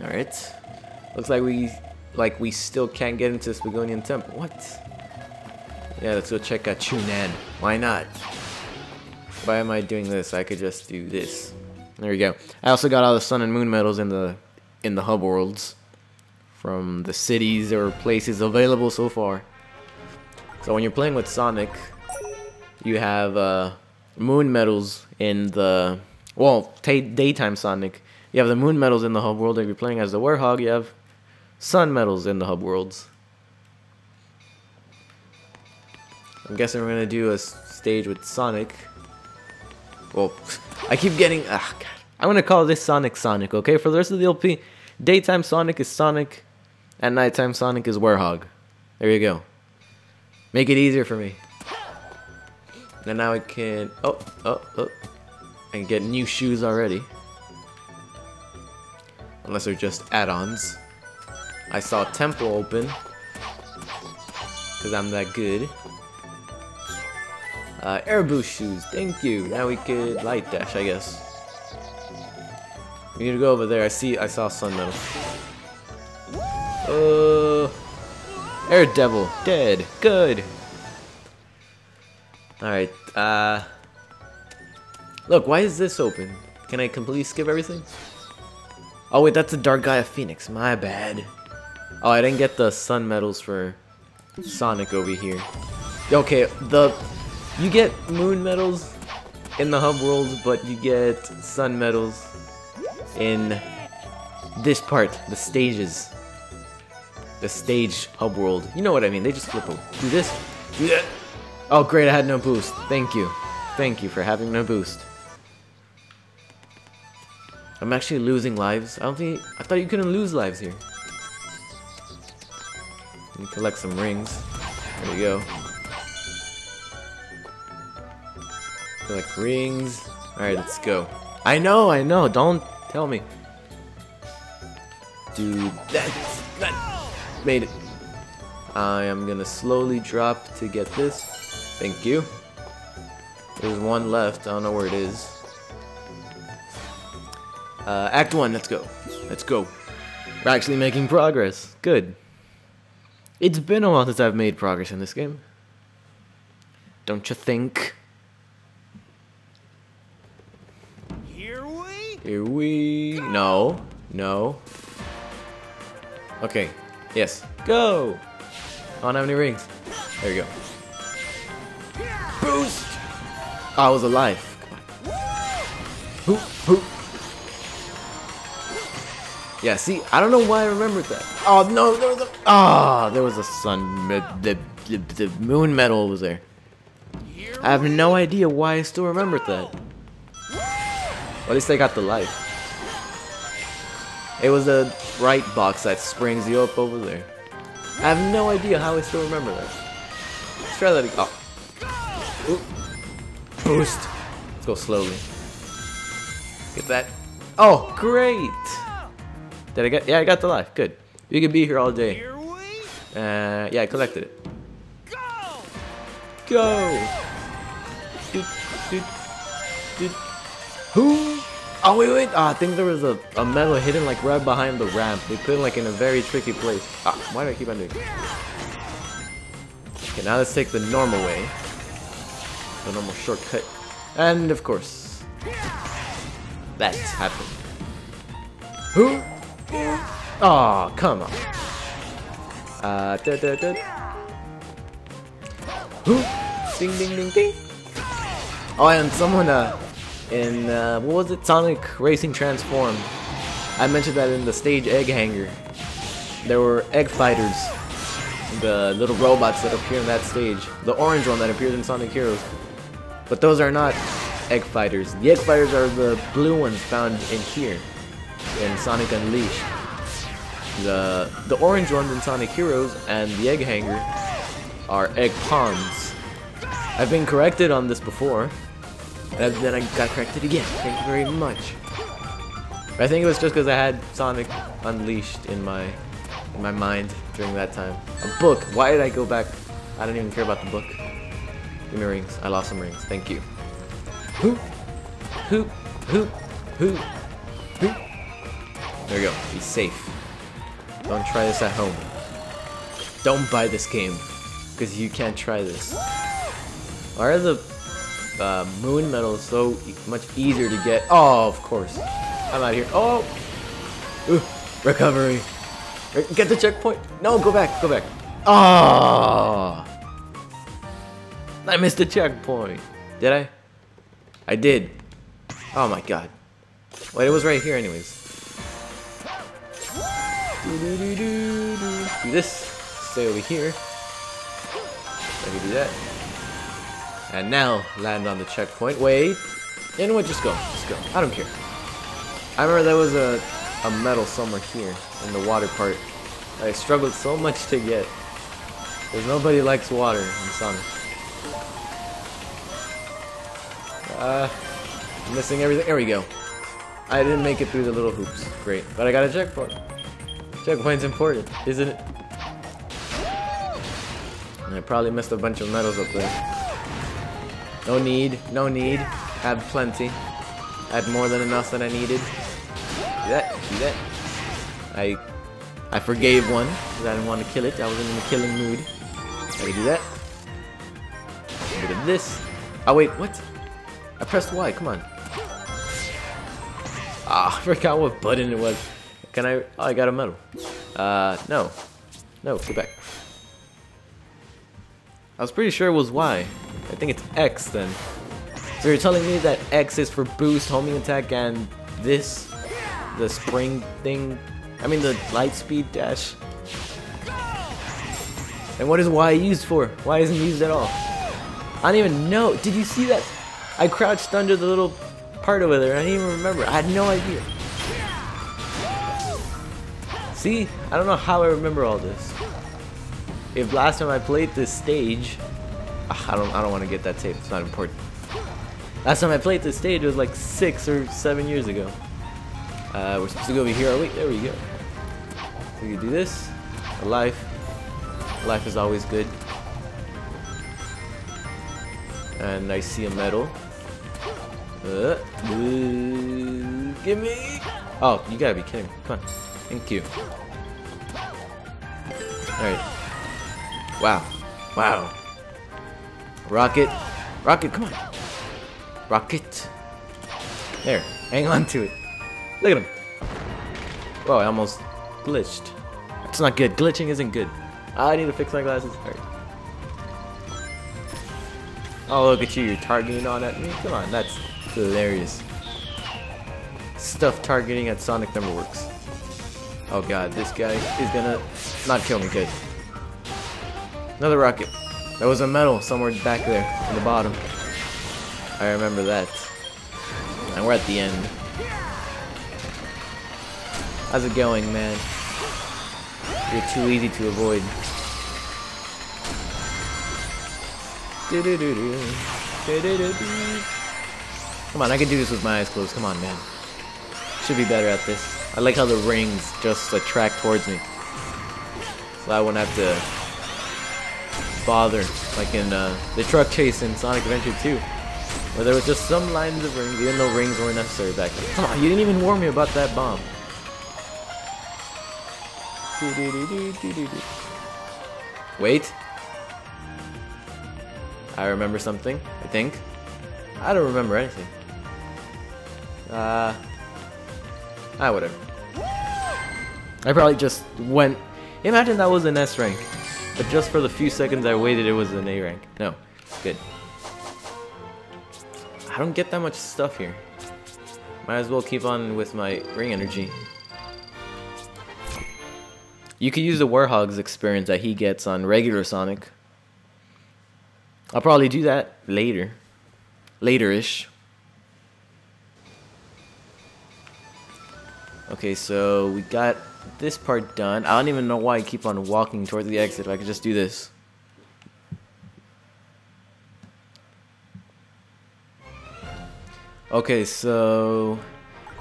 Alright. Looks like we like we still can't get into the Begonian Temple. What? Yeah, let's go check out Chun-nan. Why not? Why am I doing this? I could just do this. There we go. I also got all the sun and moon medals in the in the hub worlds from the cities or places available so far. So when you're playing with Sonic, you have uh, moon medals in the well daytime Sonic. You have the moon medals in the hub world. If you're playing as the Werehog, you have sun medals in the hub worlds. I'm guessing we're gonna do a stage with Sonic. Well, I keep getting. Ah, God. I'm gonna call this Sonic Sonic, okay? For the rest of the LP, daytime Sonic is Sonic, and nighttime Sonic is Werehog. There you go. Make it easier for me. And now I can. Oh, oh, oh. Can get new shoes already. Unless they're just add-ons. I saw Temple open. Because I'm that good. Uh, air boost shoes, thank you. Now we could light dash, I guess. We need to go over there. I see, I saw Sun Medal. Uh, Air Devil, dead. Good. Alright, uh... Look, why is this open? Can I completely skip everything? Oh wait, that's the Dark Gaia Phoenix. My bad. Oh, I didn't get the Sun Medals for Sonic over here. Okay, the you get moon medals in the hub world, but you get sun medals in this part, the stages. The stage hub world. You know what I mean, they just flip over. Do this, do that. Oh great, I had no boost. Thank you. Thank you for having no boost. I'm actually losing lives. I don't think, I thought you couldn't lose lives here. Collect some rings. There we go. Collect rings. Alright, let's go. I know, I know. Don't tell me. Dude, that, that made it. I am gonna slowly drop to get this. Thank you. There's one left. I don't know where it is. Uh, act 1, let's go. Let's go. We're actually making progress. Good. It's been a while since I've made progress in this game. Don't you think? Here we... Here we No. No. Okay. Yes. Go! I don't have any rings. There we go. Boost! I was alive. Hoop, hoop. Yeah, see, I don't know why I remembered that. Oh, no, there was a... Ah, oh, there was a sun... The, the, the moon medal was there. I have no idea why I still remembered that. Well, at least I got the life. It was a right box that springs you up over there. I have no idea how I still remember that. Let's try that again. Oh. Boost. Let's go slowly. Get that. Oh, great! Did I get? Yeah, I got the life. Good. You can be here all day. Uh, yeah, I collected it. Go! Go! Doot, doot, doot. Who? Oh wait, wait. Oh, I think there was a, a medal hidden like right behind the ramp. They put it like in a very tricky place. Ah, why do I keep on doing? Okay, now let's take the normal way. The normal shortcut. And of course, that happened. Who? Oh, come on. Uh, da da da. Ding ding ding ding. Oh, and someone uh in uh, what was it? Sonic Racing Transform. I mentioned that in the stage Egg Hangar. There were egg fighters, the little robots that appear in that stage. The orange one that appears in Sonic Heroes. But those are not egg fighters. The egg fighters are the blue ones found in here, in Sonic Unleashed. The the orange ones in Sonic Heroes and the Egg Hangar are egg pawns. I've been corrected on this before. And then I got corrected again. Thank you very much. I think it was just because I had Sonic Unleashed in my in my mind during that time. A book. Why did I go back? I don't even care about the book. Give me rings. I lost some rings. Thank you. Hoop, hoop, hoop, hoop, hoop. There we go. Be safe. Don't try this at home. Don't buy this game. Because you can't try this. Why are the uh, moon medals so much easier to get? Oh, of course. I'm out here. Oh! Ooh, recovery. Get the checkpoint. No, go back. Go back. Oh! I missed the checkpoint. Did I? I did. Oh my god. Wait, it was right here anyways. Do this. Stay over here. I can do that. And now land on the checkpoint. Wait. You know what? Just go. Just go. I don't care. I remember there was a, a medal somewhere here in the water part. I struggled so much to get. Because nobody likes water in Sonic. Uh, missing everything. There we go. I didn't make it through the little hoops. Great. But I got a checkpoint. Checkpoint's important, isn't it? I probably missed a bunch of medals up there. No need. No need. Had plenty. I had more than enough that I needed. See that? See that? I I forgave one because I didn't want to kill it. I wasn't in a killing mood. Gotta do that. A bit of this. Oh wait, what? I pressed Y, come on. Ah, I forgot what button it was. Can I? Oh, I got a medal. Uh, no. No, get back. I was pretty sure it was Y. I think it's X then. So you're telling me that X is for boost, homing attack, and this, the spring thing, I mean the light speed dash. And what is Y used for? Why isn't used at all? I don't even know. Did you see that? I crouched under the little part over there. I didn't even remember. I had no idea. See? I don't know how I remember all this. If last time I played this stage, ah, I don't I don't want to get that tape. It's not important. Last time I played this stage was like six or seven years ago. Uh, we're supposed to go over here. Oh wait, there we go. We can do this. Life. Life is always good. And I see a medal. Uh, uh, give me. Oh, you gotta be kidding me. Come on. Thank you. Alright. Wow. Wow. Rocket. Rocket, come on. Rocket. There. Hang on to it. Look at him. Whoa, I almost glitched. It's not good. Glitching isn't good. I need to fix my glasses. Alright. Oh, look at you. You're targeting on at me. Come on, that's hilarious. Stuff targeting at Sonic never works. Oh god, this guy is gonna not kill me. Good. Another rocket. There was a medal somewhere back there in the bottom. I remember that. And we're at the end. How's it going, man? You're too easy to avoid. Come on, I can do this with my eyes closed. Come on, man. Should be better at this. I like how the rings just attract towards me. So I wouldn't have to bother, like in uh, the truck chase in Sonic Adventure 2. Where there was just some lines of rings, even though rings weren't necessary back then. Come on, you didn't even warn me about that bomb. Wait. I remember something, I think. I don't remember anything. Uh... Ah, whatever. I probably just went... Imagine that was an S rank. But just for the few seconds I waited, it was an A rank. No. Good. I don't get that much stuff here. Might as well keep on with my ring energy. You could use the Werehog's experience that he gets on regular Sonic. I'll probably do that later. Later-ish. Okay, so we got this part done. I don't even know why I keep on walking towards the exit. If I could just do this. Okay, so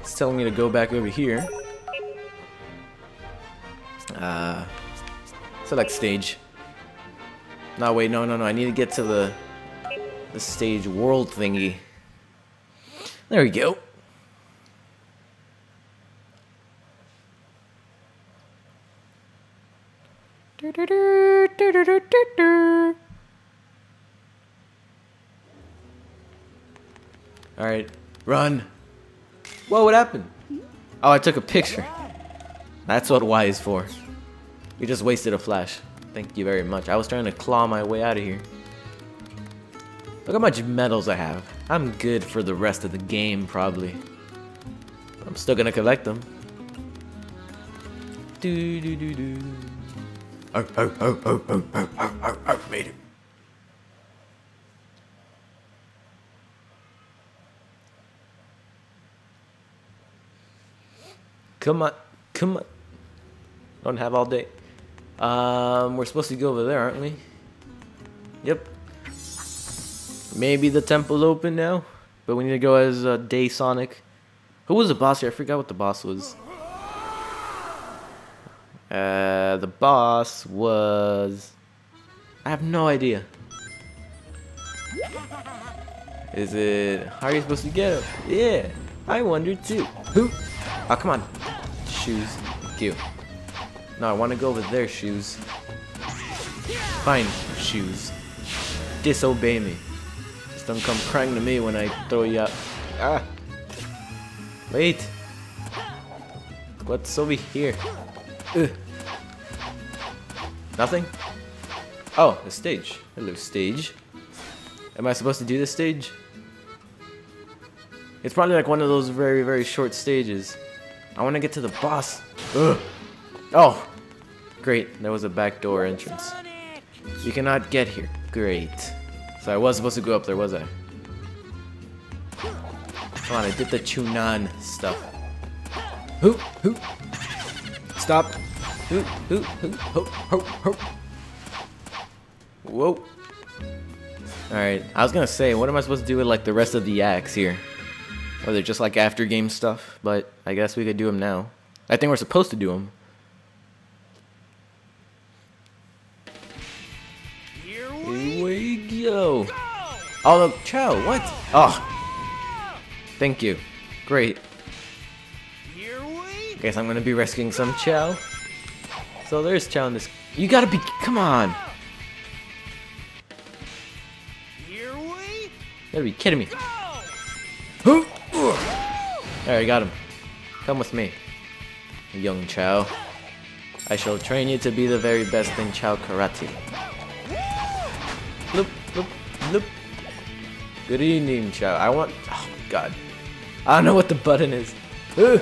it's telling me to go back over here. Uh, select stage. No, wait, no, no, no. I need to get to the the stage world thingy. There we go. Alright, run. Whoa, what happened? Oh, I took a picture. That's what Y is for. You just wasted a flash. Thank you very much. I was trying to claw my way out of here. Look how much medals I have. I'm good for the rest of the game, probably. I'm still gonna collect them. Do do do do. Oh oh oh oh oh oh oh oh oh made it. Come on, come on. Don't have all day. Um, we're supposed to go over there, aren't we? Yep. Maybe the temple open now, but we need to go as uh, Day Sonic. Who was the boss here? I forgot what the boss was. Uh, the boss was. I have no idea. Is it. How are you supposed to get him? Yeah, I wonder too. Who? Oh, come on. Shoes. Thank you. No, I want to go over there, shoes. Fine, shoes. Disobey me. Just don't come crying to me when I throw you out. Ah! Wait! What's over here? Ugh. Nothing? Oh, the stage. Hello, stage. Am I supposed to do this stage? It's probably like one of those very, very short stages. I want to get to the boss. Ugh. Oh, great. There was a back door entrance. You cannot get here. Great. So I was supposed to go up there, was I? Come on, I did the Chun-nan stuff. Who? Who? Stop. Who? Who? Who? Ho, ho, ho. Whoa. Alright, I was gonna say, what am I supposed to do with like the rest of the acts here? Or they're just like after game stuff, but I guess we could do them now. I think we're supposed to do them. Here Here we go. Oh, look, Chao, what? Oh, thank you. Great. Guess I'm gonna be rescuing some Chao. So there's Chao in this. You gotta be. Come on. Here we You gotta be kidding me. Alright, got him. Come with me, young Chao. I shall train you to be the very best in Chao Karate. Loop, loop, loop. Good evening, Chao. I want. Oh, God. I don't know what the button is. Ugh.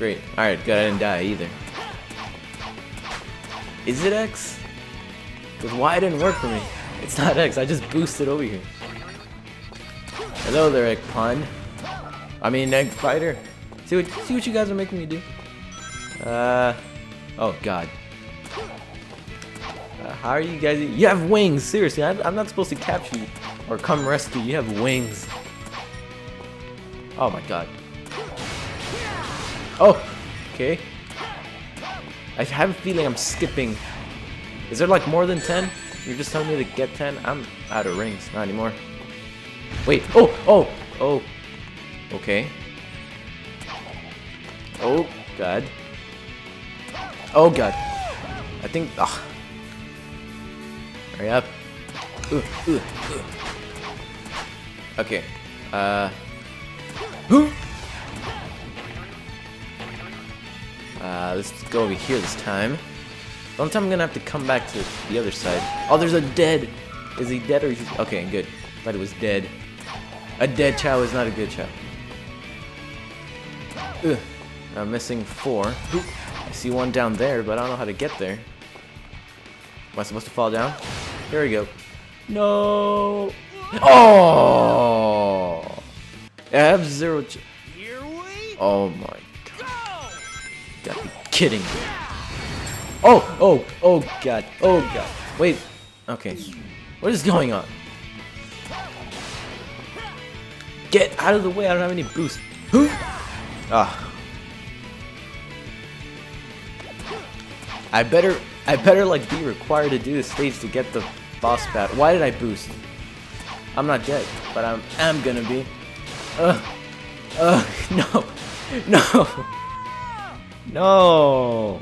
Great. Alright, good. I didn't die either. Is it X? Because Y didn't work for me. It's not X. I just boosted over here. Hello there, Egg Pawn. I mean, Egg Fighter. See what see what you guys are making me do. Uh, oh God. Uh, how are you guys? You have wings. Seriously, I'm, I'm not supposed to capture you or come rescue. You have wings. Oh my God. Oh, okay. I have a feeling I'm skipping. Is there like more than 10? You're just telling me to get 10? I'm out of rings. Not anymore. Wait. Oh, oh, oh. Okay. Oh, God. Oh, God. I think... ah. Hurry up. Ugh, ugh, ugh. Okay. Uh... Uh, let's go over here this time. Only time I'm gonna have to come back to the other side. Oh, there's a dead. Is he dead or is he... Okay, good. Thought it was dead. A dead Chao is not a good Chao. Ugh. I'm missing four. I see one down there, but I don't know how to get there. Am I supposed to fall down? Here we go. No. Oh. I have zero. Ch oh my. Gotta be kidding me. Oh, oh, oh god, oh god. Wait, okay. What is going on? Get out of the way, I don't have any boost. Who? Ah. I better, I better like be required to do the stage to get the boss bat. Why did I boost? I'm not dead, but I'm, am gonna be. Ugh. Ugh, no. No. No.